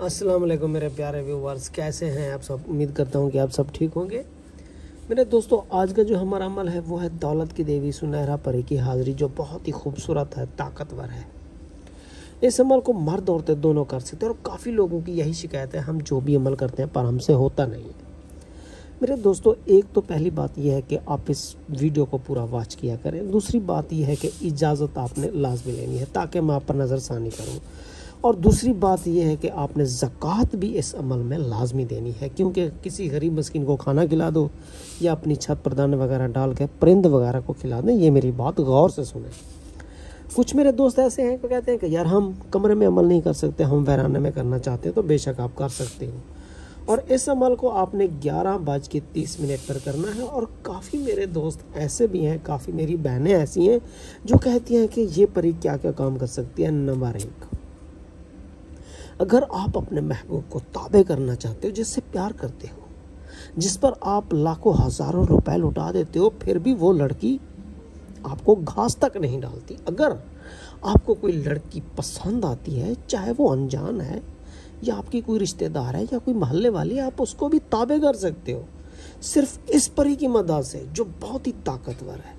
अस्सलाम वालेकुम मेरे प्यारे व्यूवर्स, कैसे हैं आप सब? उम्मीद करता हूँ कि आप सब ठीक होंगे। मेरे दोस्तों, आज का जो हमारा अमल है, वो है दौलत की देवी सुनहरा परी की हाज़िरी, जो बहुत ही खूबसूरत है, ताकतवर है। इस अमल को मर्द औरतें दोनों कर सकते हैं, और काफ़ी लोगों की यही शिकायत है, हम जो भी अमल करते हैं, पर हमसे होता नहीं है। मेरे दोस्तों, एक तो पहली बात यह है कि आप इस वीडियो को पूरा वॉच किया करें। दूसरी बात यह है कि इजाज़त आपने लाजमी लेनी है, ताकि मैं आप पर नज़रसानी करूँ। और दूसरी बात यह है कि आपने ज़क़़त भी इस अमल में लाजमी देनी है, क्योंकि किसी गरीब मस्किन को खाना खिला दो या अपनी छत पर दाने वगैरह डाल के परिंद वगैरह को खिला दें, ये मेरी बात गौर से सुने। कुछ मेरे दोस्त ऐसे हैं कि कहते हैं कि, यार, हम कमरे में अमल नहीं कर सकते, हम वैराने में करना चाहते हैं तो बेशक आप कर सकते हो। और इस अमल को आपने ग्यारह बज के तीस मिनट पर करना है, और काफ़ी मेरे दोस्त ऐसे भी हैं, काफ़ी मेरी बहनें ऐसी हैं, जो कहती हैं कि ये परी क्या क्या काम कर सकती है, नंबर एक। अगर आप अपने महबूब को ताबे करना चाहते हो, जिससे प्यार करते हो, जिस पर आप लाखों, हज़ारों रुपए लुटा देते हो, फिर भी वो लड़की आपको घास तक नहीं डालती। अगर आपको कोई लड़की पसंद आती है, चाहे वो अनजान है, या आपकी कोई रिश्तेदार है, या कोई मोहल्ले वाली, आप उसको भी ताबे कर सकते हो। सिर्फ़ इस परी की मदद से जो बहुत ही ताकतवर है।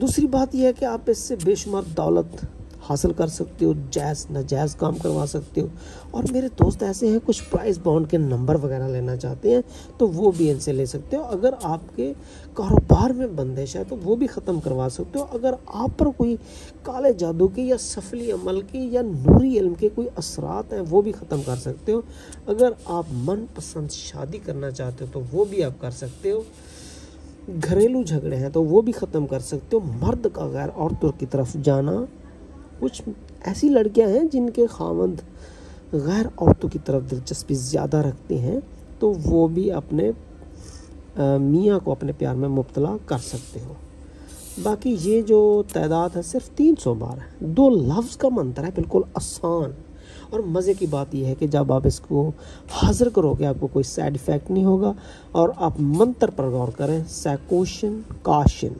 दूसरी बात यह है कि आप इससे बेशुमार दौलत हासिल कर सकते हो, जायज़, नाजायज़ काम करवा सकते हो। और मेरे दोस्त ऐसे हैं, कुछ प्राइस बॉन्ड के नंबर वगैरह लेना चाहते हैं तो वो भी इनसे ले सकते हो। अगर आपके कारोबार में बंदिश है तो वो भी ख़त्म करवा सकते हो। अगर आप पर कोई काले जादू के या सफली अमल के या नूरी इल्म के कोई असरात हैं, वो भी ख़त्म कर सकते हो। अगर आप मनपसंद शादी करना चाहते हो तो वो भी आप कर सकते हो। घरेलू झगड़े हैं तो वो भी ख़त्म कर सकते हो। मर्द का गैर औरतों की तरफ़ जाना कुछ ऐसी लड़कियाँ हैं जिनके खामद गैर औरतों की तरफ़ दिलचस्पी ज़्यादा रखते हैं तो वो भी अपने मियाँ को अपने प्यार में मुबतला कर सकते हो। बाकी ये जो तादाद है सिर्फ़ तीन सौ बार है। दो लफ्ज़ का मंत्र है, बिल्कुल आसान। और मज़े की बात यह है कि जब आप इसको हाजिर करोगे, आपको कोई साइड इफ़ेक्ट नहीं होगा। और आप मंत्र पर गौर करें सैकोशन काशन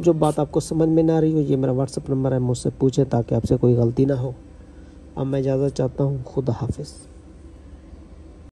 जो बात आपको समझ में ना रही हो, ये मेरा व्हाट्सअप नंबर है, मुझसे पूछें ताकि आपसे कोई गलती ना हो। अब मैं इजाज़त चाहता हूँ, खुदा हाफिज़।